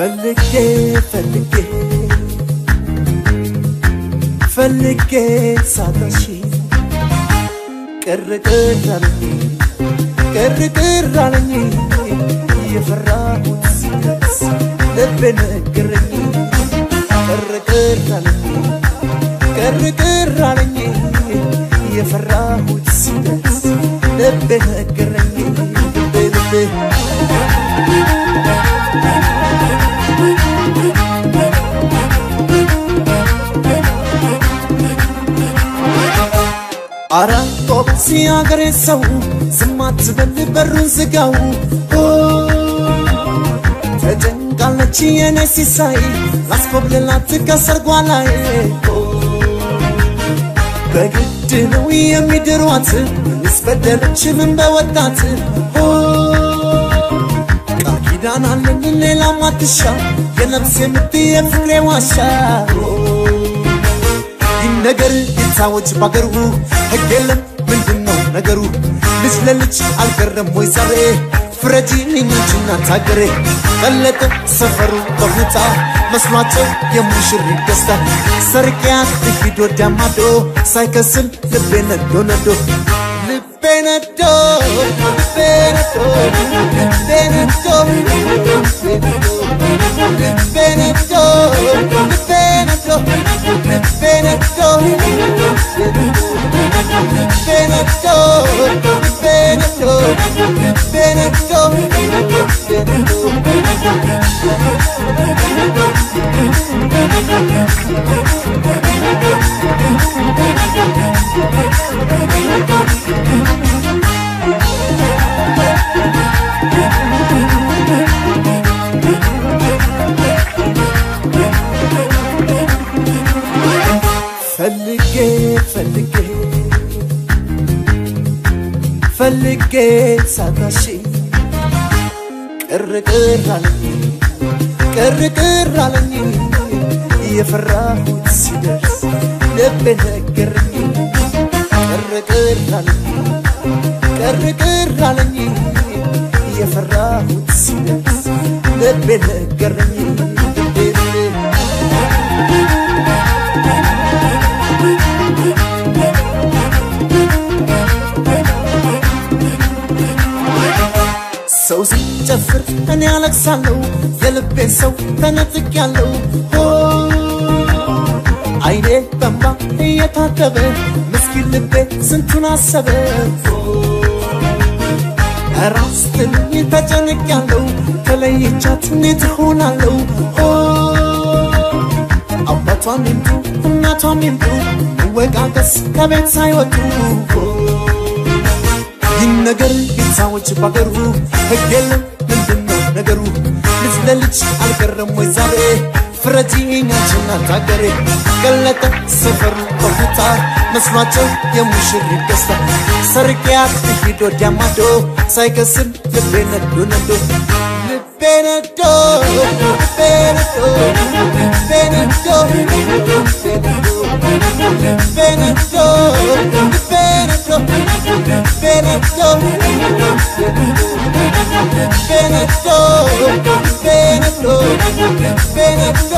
ፈልጌ ፈልጌ ፈልጌ ሳለሽ ቅር ቅር አለኝ ቅር ቅር አለኝ። የፈራሁት ሲደርስ ልቤ ነገረኝ። ቅር ቅር አለኝ ቅር ቅር አለኝ። የፈራሁት ሲደርስ ልቤ ነገረኝ ሰው ዝም አትበል በሩን ዝጋው። ተጨንቃለች የኔ ሲሳይ ላስኮብልላት ከሰርጓ ላይ በግድ ነው የሚድሯት ስበደለች ምን በወጣት። ቃል ኪዳን አለን ሌላ ማትሻ የነፍሴ ምት የፍቅሬ ዋሻ። ነገር ይታወጅ ባገሩ ሕግ የለም ምንድን ነገሩ? ልጅ ለልጅ አልቀረም ወይ ዛሬ ፍረጂ እኛችና ታገሬ ቀለጠ ሰፈሩ በሁታ መስሏቸው የሙሽሪት ደስታ። ሰርቂያት ልሂድ ወዲያ ማዶ ሳይከስል ልቤ ነዶ ነዶ ልቤ ነዶ ልቤ ነዶ ልቤ ነዶ ልቤ ነዶ ፈልጌ ፈልጌ ፈልጌ ሳታሽ ቅር ቅር አለኝ ቅር ቅር አለኝ የፈራሁት ሲደርስ ልቤ ነገረኝ ቅር ቅር አለኝ ቅር አለኝ የፈራሁት ሲደርስ ልቤ ነገረኝ ሰው ሲጨፍር እኔ አለቅሳለሁ፣ የልቤን ሰው ተነጥቄያለሁ። አይኔ በእንባ እየታጠበ ምስኪን ልቤ ስንቱን አሰበ። ኧረ አስትሉኝ ተጨንቄያለሁ፣ ተለይቻት እንዴት እሆናለሁ? አባቷም ይምጡ እናቷም ይምጡ መወቃቀስ ከቤት ሳይወጡ ይህ ነገር ይታወጅ ባገሩ ሕግ የለም ምንድን ነው ነገሩ? ልጅ ለልጅ አልቀረም ወይ ዛሬ ፍረጂ እኛችን አታገሬ ገለጠ ሰፈሩ በሁታ መስሏቸው የሙሽሪት ደስታ ሰርቂያት ልሂድ ወዲያ ማዶ ሳይከስል ልቤ ነዶ ነዶ ልቤ ነዶ ልቤ ነዶ ልቤ ነዶ ልቤ ነዶ ልቤ ነዶ Benedetto, Benedetto, Benedetto, Benedetto, Benedetto,